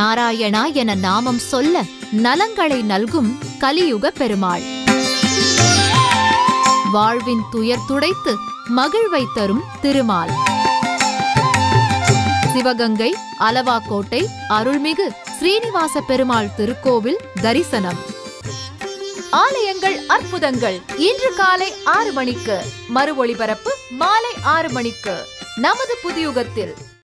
நாராயணா என நாமம் சொல்ல நலங்களை நல்கும் கலியுக பெருமாள். வாழ்வின் துயர் துடைத்து மகிழ்வை தரும் திருமால். சிவகங்கை அலவாக்கோட்டை அருள்மிகு ஸ்ரீனிவாச பெருமாள் திருக்கோவில் தரிசனம். ஆலயங்கள் அற்புதங்கள். இன்று காலை ஆறு மணிக்கு. மறு ஒளிபரப்பு மாலை ஆறு மணிக்கு. நமது புதியுகத்தில்.